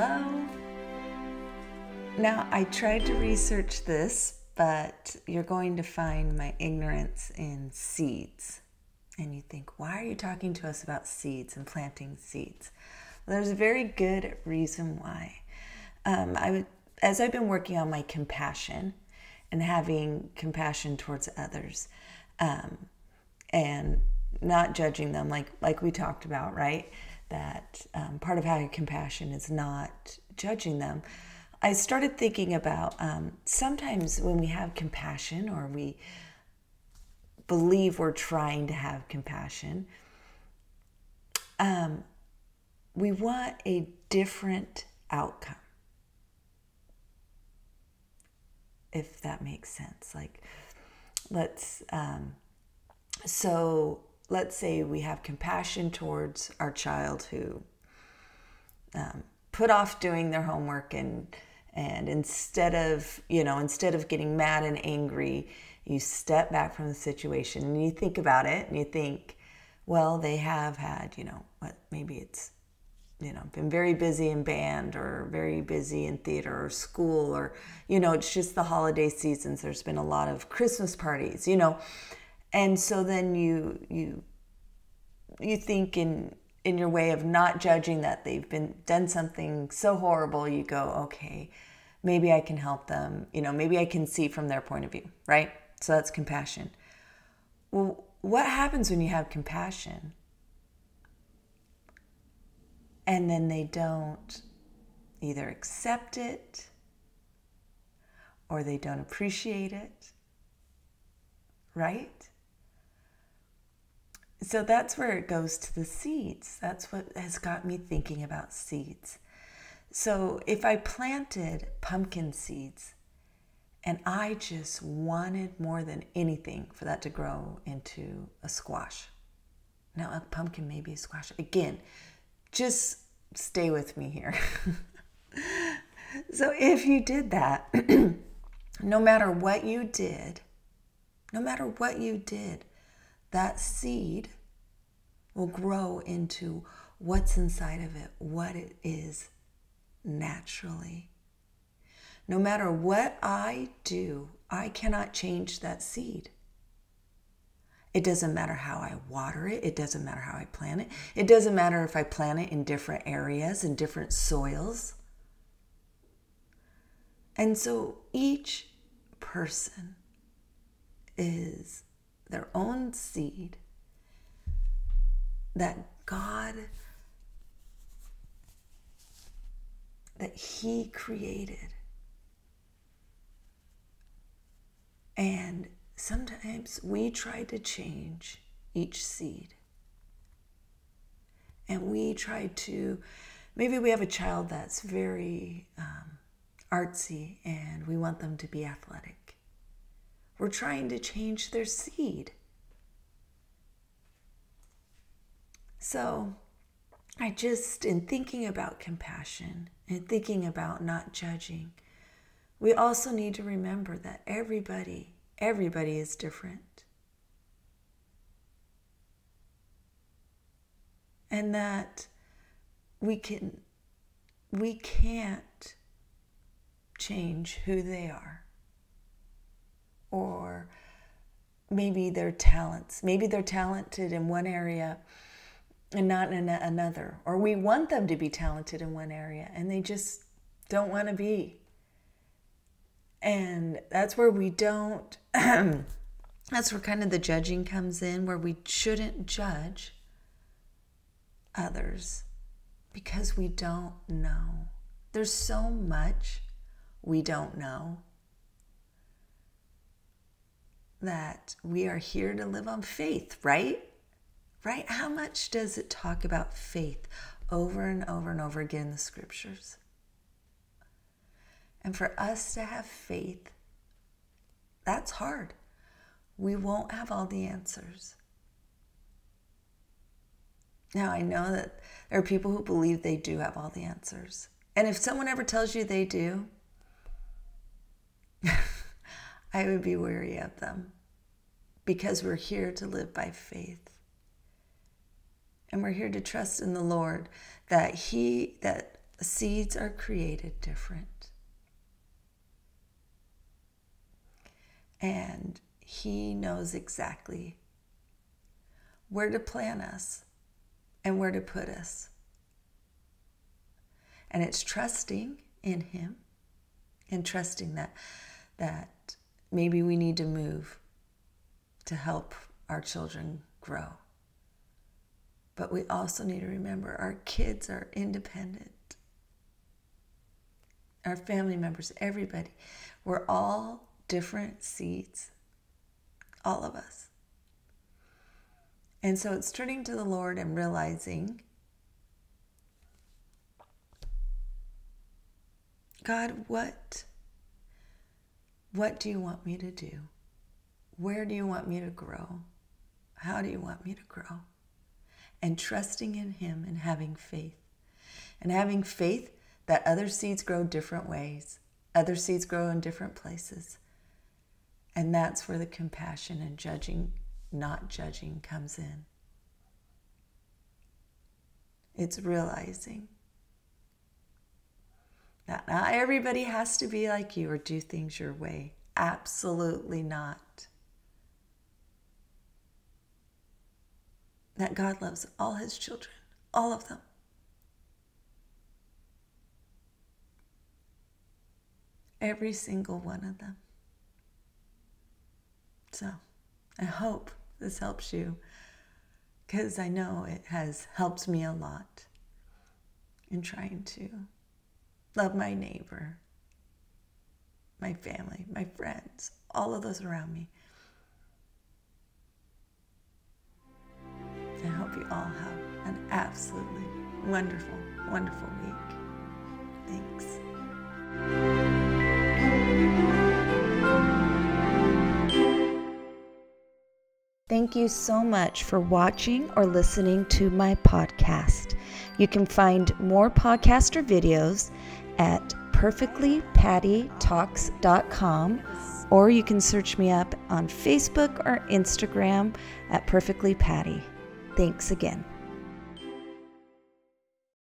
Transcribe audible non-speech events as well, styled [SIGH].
Hello. Now, I tried to research this, but you're going to find my ignorance in seeds. And you think, why are you talking to us about seeds and planting seeds? Well, there's a very good reason why. Um, I would, as I've been working on my compassion and having compassion towards others, um, and not judging them, like like we talked about, right? That um, part of having compassion is not judging them. I started thinking about um, sometimes when we have compassion or we believe we're trying to have compassion, um, we want a different outcome. If that makes sense. Like, let's, um, so let's say we have compassion towards our child who um, put off doing their homework and and instead of you know instead of getting mad and angry you step back from the situation and you think about it and you think well they have had you know what maybe it's you know been very busy in band or very busy in theater or school or you know it's just the holiday seasons. There's been a lot of christmas parties you know and so then you you you think in in your way of not judging that they've been done something so horrible you go okay maybe i can help them you know maybe i can see from their point of view right? So that's compassion. Well what happens when you have compassion and then they don't either accept it or they don't appreciate it right so that's where it goes to the seeds. That's what has got me thinking about seeds. So if I planted pumpkin seeds and I just wanted more than anything for that to grow into a squash. Now, a pumpkin may be a squash. Again, just stay with me here. [LAUGHS] so if you did that, [CLEARS THROAT] no matter what you did, no matter what you did, that seed will grow into what's inside of it, what it is naturally. No matter what I do, I cannot change that seed. It doesn't matter how I water it. It doesn't matter how I plant it. It doesn't matter if I plant it in different areas, in different soils. And so each person is their own seed that God that he created. And sometimes we try to change each seed. And we try to, maybe we have a child that's very um, artsy and we want them to be athletic. We're trying to change their seed. So, I just, in thinking about compassion and thinking about not judging, we also need to remember that everybody, everybody is different. And that we can, we can't change who they are or maybe their talents. Maybe they're talented in one area and not in another. Or we want them to be talented in one area and they just don't want to be. And that's where we don't, [CLEARS THROAT] that's where kind of the judging comes in, where we shouldn't judge others because we don't know. There's so much we don't know that we are here to live on faith, right? Right? How much does it talk about faith over and over and over again in the scriptures? And for us to have faith, that's hard. We won't have all the answers. Now, I know that there are people who believe they do have all the answers. And if someone ever tells you they do, [LAUGHS] I would be weary of them because we're here to live by faith. And we're here to trust in the Lord that He, that Seeds are created different. And He knows exactly where to plant us and where to put us. And it's trusting in Him and trusting that, that maybe we need to move to help our children grow. But we also need to remember our kids are independent. Our family members, everybody, we're all different seeds, all of us. And so it's turning to the Lord and realizing God, what what do you want me to do? Where do you want me to grow? How do you want me to grow? And trusting in him and having faith. And having faith that other seeds grow different ways. Other seeds grow in different places. And that's where the compassion and judging not judging comes in. It's realizing that not everybody has to be like you or do things your way. Absolutely not. That God loves all his children, all of them. Every single one of them. So I hope this helps you because I know it has helped me a lot in trying to love my neighbor, my family, my friends, all of those around me. I hope you all have an absolutely wonderful, wonderful week. Thanks. Thank you so much for watching or listening to my podcast. You can find more podcast or videos at perfectlypattitalks.com or you can search me up on Facebook or Instagram at Perfectly Patti. Thanks again.